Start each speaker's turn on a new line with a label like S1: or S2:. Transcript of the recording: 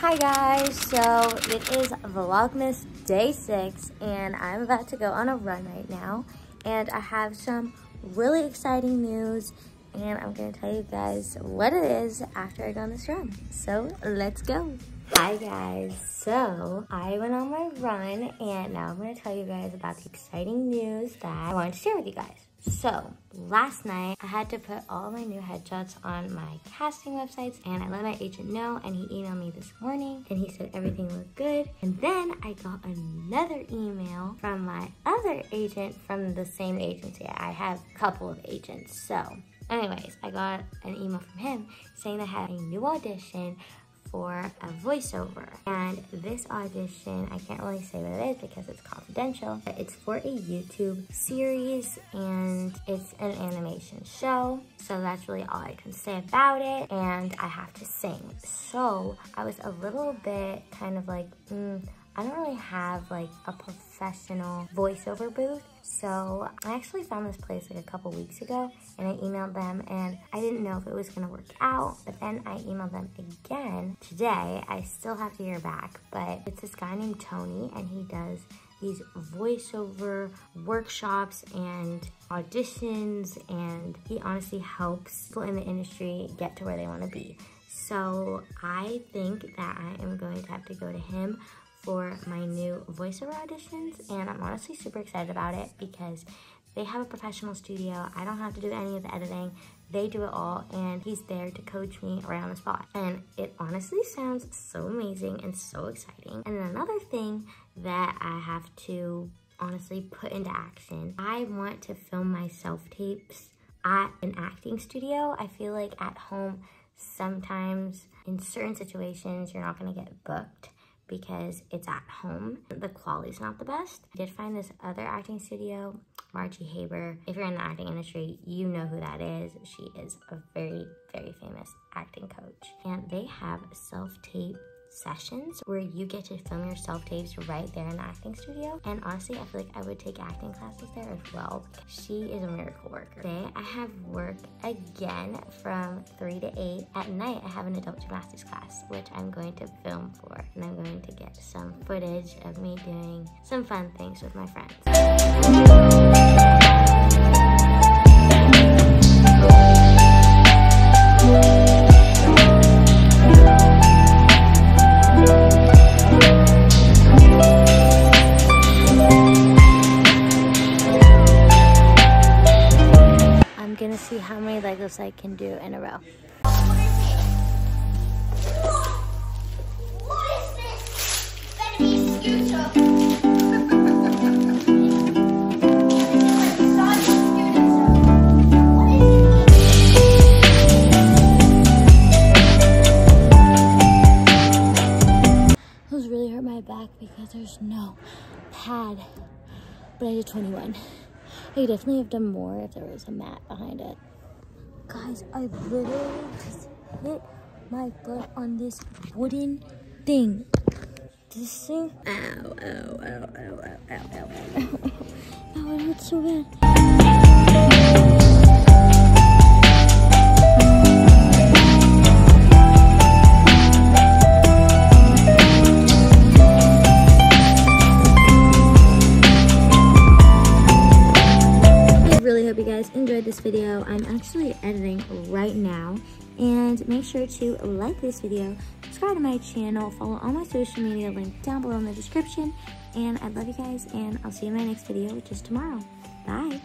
S1: Hi guys, so it is Vlogmas day six and I'm about to go on a run right now and I have some really exciting news and I'm gonna tell you guys what it is after I go on this run. So let's go. Hi guys, so I went on my run and now I'm gonna tell you guys about the exciting news that I wanted to share with you guys. So, last night I had to put all my new headshots on my casting websites and I let my agent know and he emailed me this morning and he said everything looked good. And then I got another email from my other agent from the same agency. I have a couple of agents. So, anyways, I got an email from him saying they had a new audition for a voiceover. And this audition, I can't really say what it is because it's confidential, but it's for a YouTube series and it's an animation show. So that's really all I can say about it. And I have to sing. So I was a little bit kind of like, mm, I don't really have like a professional voiceover booth. So I actually found this place like a couple weeks ago and I emailed them and I didn't know if it was gonna work out, but then I emailed them again today. I still have to hear back, but it's this guy named Tony and he does these voiceover workshops and auditions and he honestly helps people in the industry get to where they want to be. So I think that I am going to have to go to him for my new voiceover auditions and I'm honestly super excited about it because they have a professional studio. I don't have to do any of the editing. They do it all and he's there to coach me around the spot. And it honestly sounds so amazing and so exciting. And another thing that I have to honestly put into action, I want to film my self-tapes at an acting studio. I feel like at home, sometimes in certain situations, you're not gonna get booked because it's at home. The quality's not the best. I did find this other acting studio, Margie Haber. If you're in the acting industry, you know who that is. She is a very, very famous acting coach. And they have self-tape sessions where you get to film your self-tapes right there in the acting studio. And honestly, I feel like I would take acting classes there as well. She is a miracle worker. Today, I have work again from 3 to 8. At night, I have an adult gymnastics class, which I'm going to film for. And I'm going to get some footage of me doing some fun things with my friends. See how many Legos I can do in a row. Those really hurt my back because there's no pad, but I did 21. I could definitely have done more if there was a mat behind it. Guys, I literally just hit my butt on this wooden thing. This thing. Ow, ow, ow, ow, ow, ow, ow, ow. ow, it hurts so bad. This video. I'm actually editing right now. And make sure to like this video, subscribe to my channel, follow all my social media, link down below in the description. And I love you guys, and I'll see you in my next video, which is tomorrow. Bye.